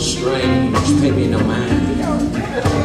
strange, maybe no man.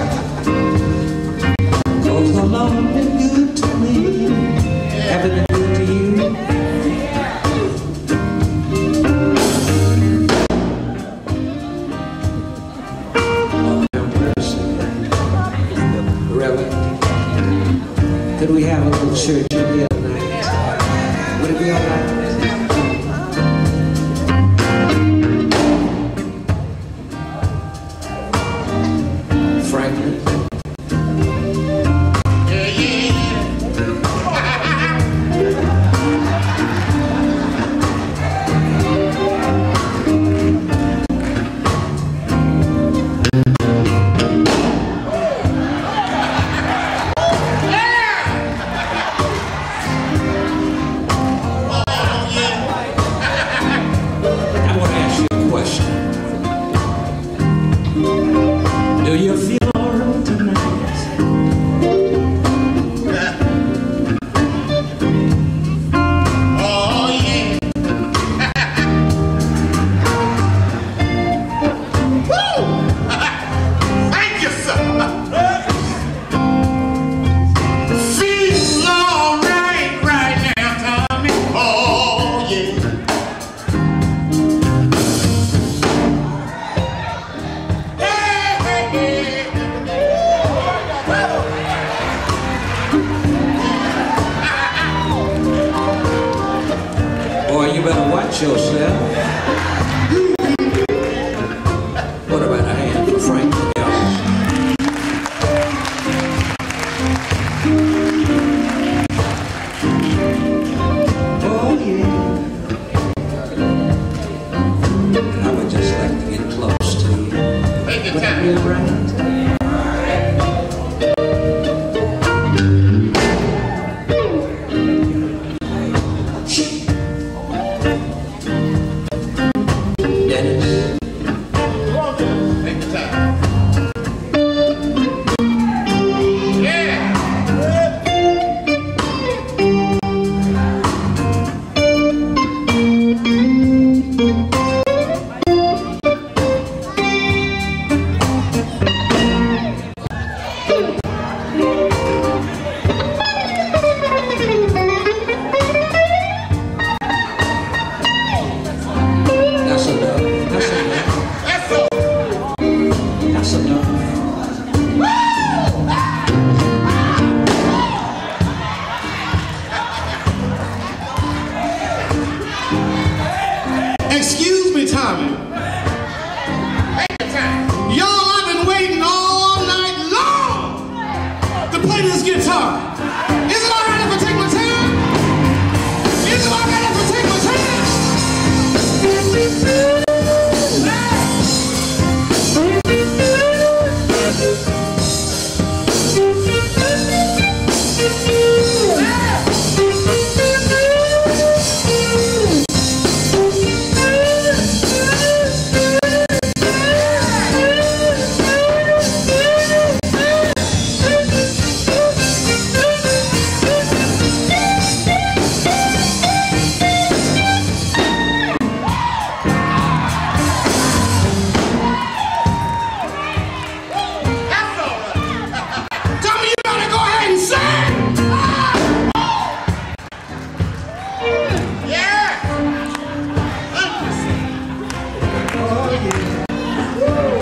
yourself. What about a hand for Frank? Oh yeah. I would just like to get close to you. Take your time.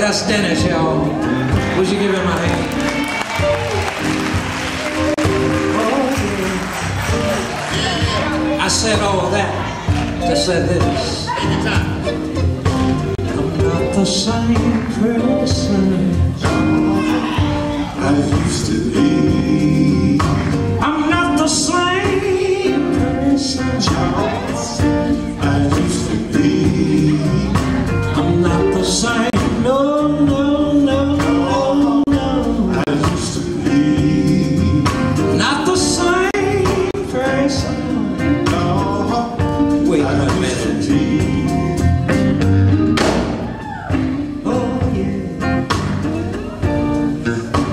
Dennis, y'all. Would you give him a hand? I said all that to say this. I'm not the same person I used to be.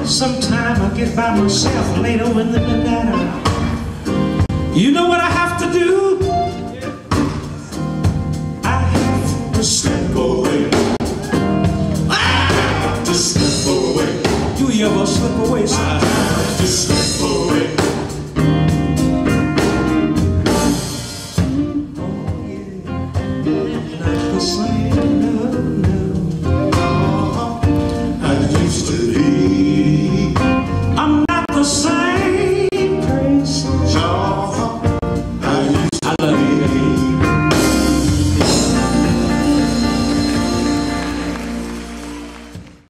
Sometime I get by myself later in the midnight hour You know what I have to do? I have to Step away. Ah! To step away. Do you ever slip away sometimes?